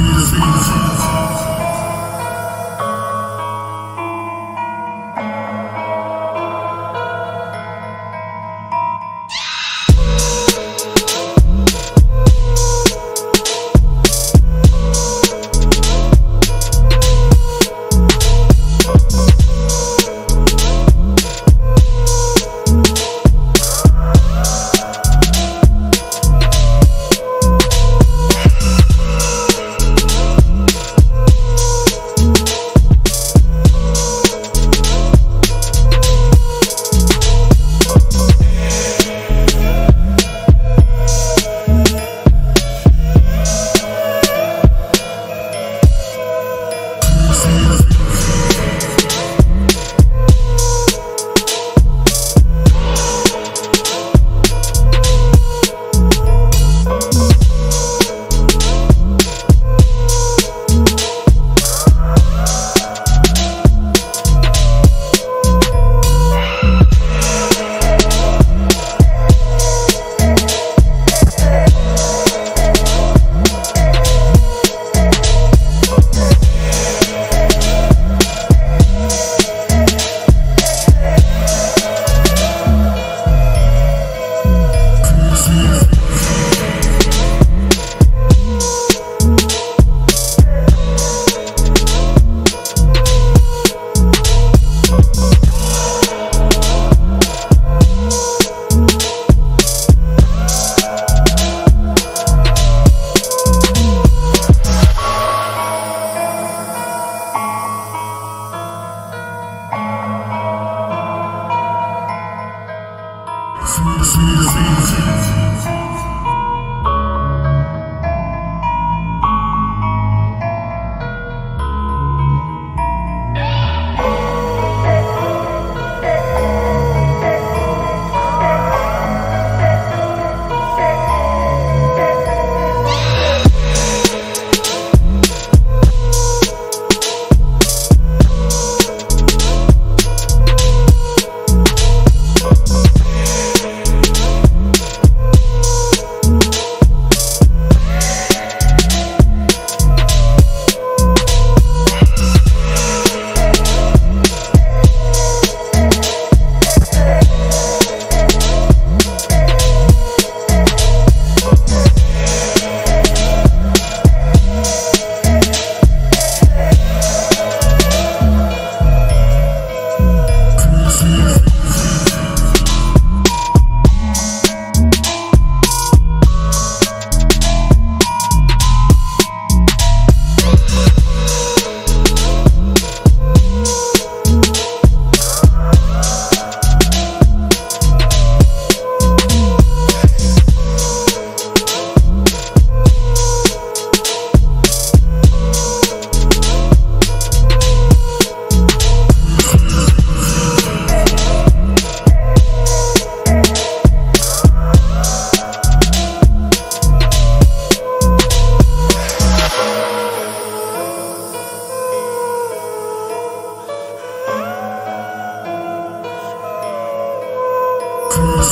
Beautiful. Season.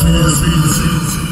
Cause